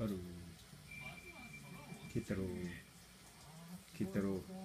ある。ケタロウ。ケタロウ。